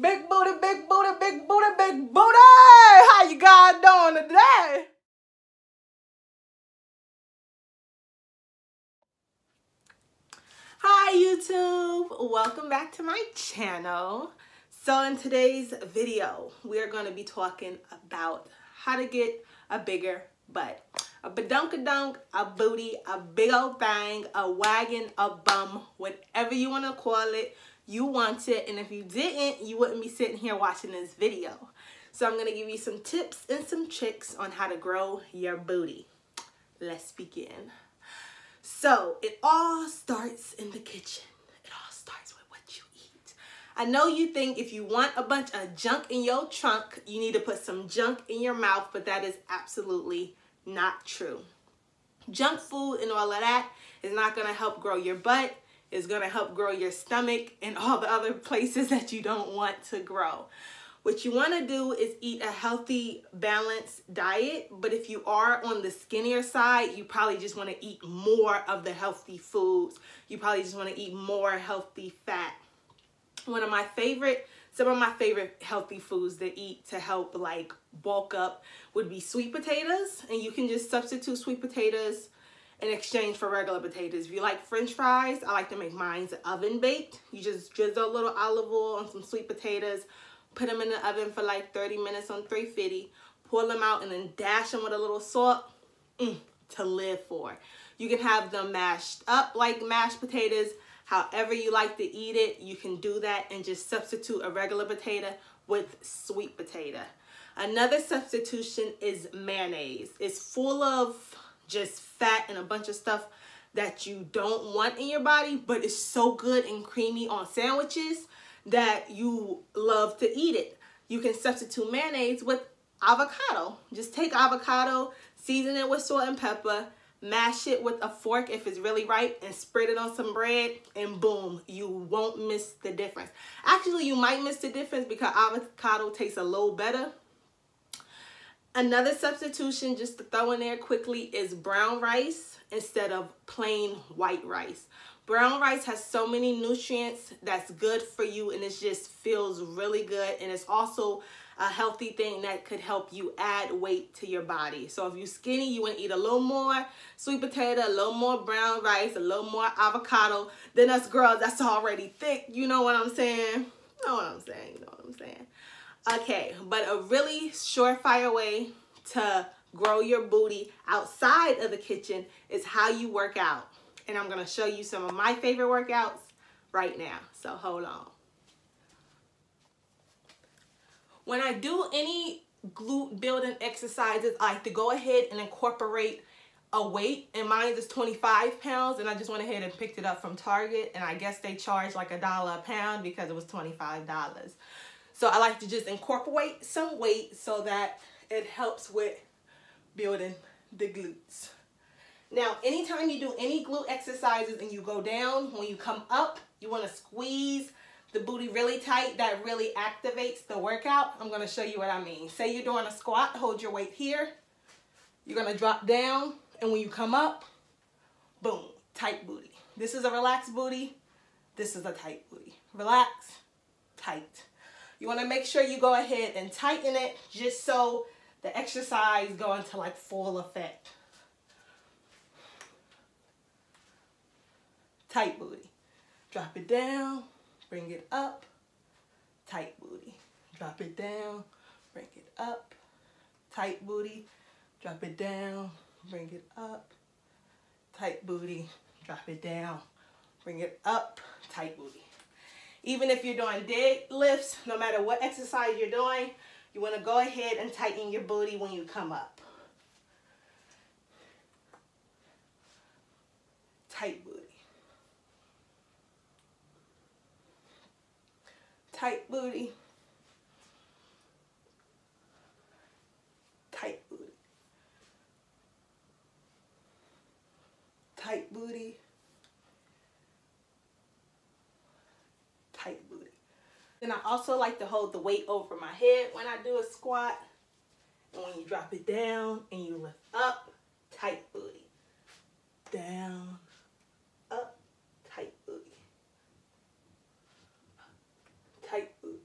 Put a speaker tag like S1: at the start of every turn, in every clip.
S1: Big booty, big booty, big booty, big booty. How you guys doing today? Hi YouTube, welcome back to my channel. So in today's video, we are going to be talking about how to get a bigger butt. A badunkadunk, a booty, a big old thing, a wagon, a bum, whatever you want to call it you want it and if you didn't you wouldn't be sitting here watching this video. So i'm to give you some tips and some tricks on how to grow your booty. Let's begin. So it all starts in the kitchen. It all starts with what you eat. I know you think if you want a bunch of junk in your trunk you need to put some junk in your mouth but that is absolutely not true. Junk food and all of that is not going to help grow your butt is going to help grow your stomach and all the other places that you don't want to grow. What you want to do is eat a healthy, balanced diet. But if you are on the skinnier side, you probably just want to eat more of the healthy foods. You probably just want to eat more healthy fat. One of my favorite, some of my favorite healthy foods to eat to help like bulk up would be sweet potatoes. And you can just substitute sweet potatoes in exchange for regular potatoes. If you like french fries, I like to make mine oven baked. You just drizzle a little olive oil on some sweet potatoes, put them in the oven for like 30 minutes on 350, pull them out and then dash them with a little salt mm, to live for. You can have them mashed up like mashed potatoes, however you like to eat it. You can do that and just substitute a regular potato with sweet potato. Another substitution is mayonnaise. It's full of just fat and a bunch of stuff that you don't want in your body, but it's so good and creamy on sandwiches that you love to eat it. You can substitute mayonnaise with avocado. Just take avocado, season it with salt and pepper, mash it with a fork if it's really ripe, and spread it on some bread, and boom, you won't miss the difference. Actually, you might miss the difference because avocado tastes a little better Another substitution just to throw in there quickly is brown rice instead of plain white rice. Brown rice has so many nutrients that's good for you and it just feels really good and it's also a healthy thing that could help you add weight to your body. So if you're skinny, you want to eat a little more sweet potato, a little more brown rice, a little more avocado than us girls that's already thick. You know what I'm saying? You know what I'm saying? You know what I'm saying? Okay, but a really surefire way to grow your booty outside of the kitchen is how you work out. And I'm to show you some of my favorite workouts right now. So hold on. When I do any glute building exercises, I like to go ahead and incorporate a weight and mine is 25 pounds and I just went ahead and picked it up from Target and I guess they charge like a dollar a pound because it was $25. So I like to just incorporate some weight so that it helps with building the glutes. Now, anytime you do any glute exercises and you go down, when you come up, you want to squeeze the booty really tight. That really activates the workout. I'm going to show you what I mean. Say you're doing a squat, hold your weight here. You're going to drop down, and when you come up, boom, tight booty. This is a relaxed booty. This is a tight booty. Relax, tight. You want to make sure you go ahead and tighten it just so the exercise go into like full effect. Tight booty. Drop it down, bring it up, tight booty. Drop it down, bring it up, tight booty. Drop it down, bring it up, tight booty. Drop it down, bring it up, tight booty. Even if you're doing deadlifts, no matter what exercise you're doing, you want to go ahead and tighten your booty when you come up. Tight booty. Tight booty. Then I also like to hold the weight over my head when I do a squat. And when you drop it down and you lift up, tight booty. Down, up, tight booty. Tight booty.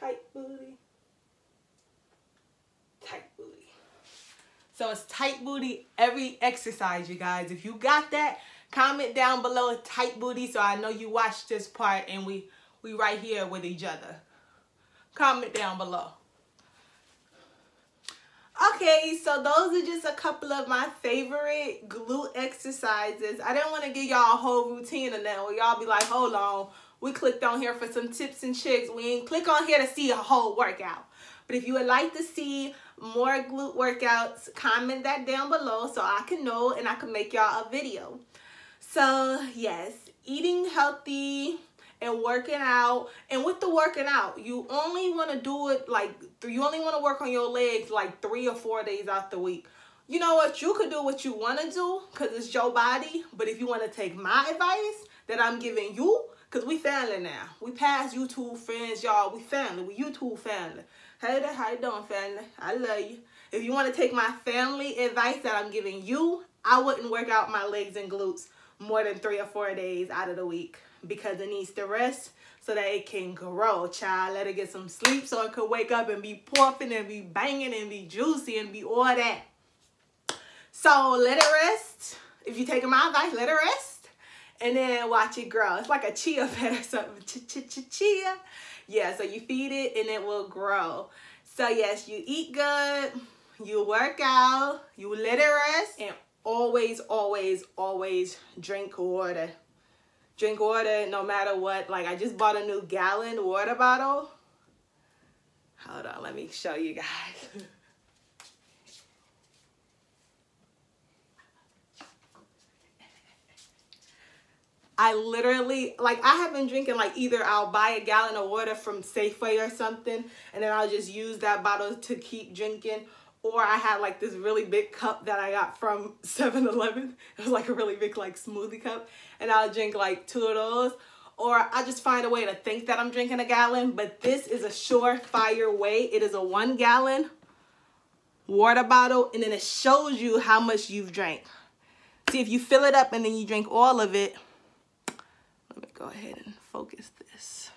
S1: Tight booty. Tight booty. So it's tight booty every exercise, you guys. If you got that, comment down below tight booty so I know you watched this part and we we right here with each other. Comment down below. Okay, so those are just a couple of my favorite glute exercises. I didn't want to give y'all a whole routine of that where y'all be like, hold on, we clicked on here for some tips and tricks. We click on here to see a whole workout. But if you would like to see more glute workouts, comment that down below so I can know and I can make y'all a video. So yes, eating healthy, and working out. And with the working out, you only want to do it like, you only want to work on your legs like three or four days out the week. You know what? You could do what you want to do because it's your body. But if you want to take my advice that I'm giving you, because we family now. We past YouTube friends, y'all. We family. We YouTube family. Hey there, how you doing, family? I love you. If you want to take my family advice that I'm giving you, I wouldn't work out my legs and glutes more than three or four days out of the week because it needs to rest so that it can grow, child. Let it get some sleep so it could wake up and be popping and be banging and be juicy and be all that. So let it rest. If you're taking my advice, let it rest. And then watch it grow. It's like a chia pet or something. Ch -ch -ch chia. Yeah, so you feed it and it will grow. So yes, you eat good, you work out, you let it rest, and always, always, always drink water drink water no matter what. Like I just bought a new gallon water bottle. Hold on, let me show you guys. I literally, like I have been drinking like either I'll buy a gallon of water from Safeway or something and then I'll just use that bottle to keep drinking or I had like this really big cup that I got from 7-Eleven. It was like a really big like smoothie cup and I'll drink like two of those or I just find a way to think that I'm drinking a gallon but this is a surefire way. It is a one gallon water bottle and then it shows you how much you've drank. See if you fill it up and then you drink all of it. Let me go ahead and focus this.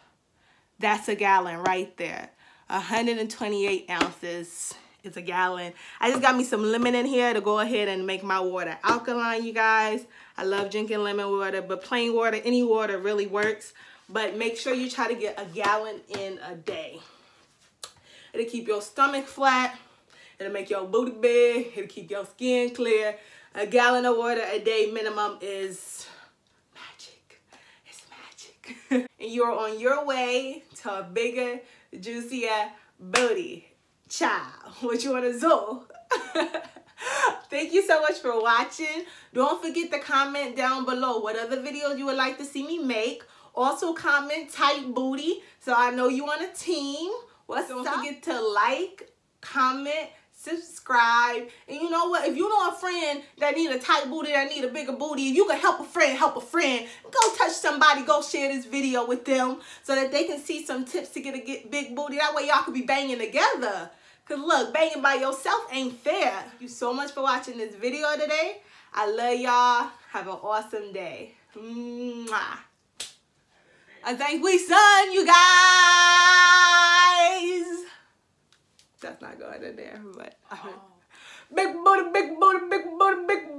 S1: That's a gallon right there. 128 ounces it's a gallon. I just got me some lemon in here to go ahead and make my water alkaline, you guys. I love drinking lemon water, but plain water, any water really works. But make sure you try to get a gallon in a day. It'll keep your stomach flat. It'll make your booty big. It'll keep your skin clear. A gallon of water a day minimum is magic. It's magic. and you're on your way to a bigger, juicier booty child, what you want to do. Thank you so much for watching. Don't forget to comment down below what other videos you would like to see me make. Also comment tight booty so I know you on a team. What's Don't up? forget to like, comment, subscribe. And you know what? If you know a friend that need a tight booty, that need a bigger booty, if you can help a friend, help a friend, go touch somebody, go share this video with them so that they can see some tips to get a get big booty. That way y'all can be banging together. Because look, banging by yourself ain't fair. Thank you so much for watching this video today. I love y'all. Have an awesome day. Mwah. I think we son, you guys. That's not going in there, but oh. big booty, big booty, big booty, big booty.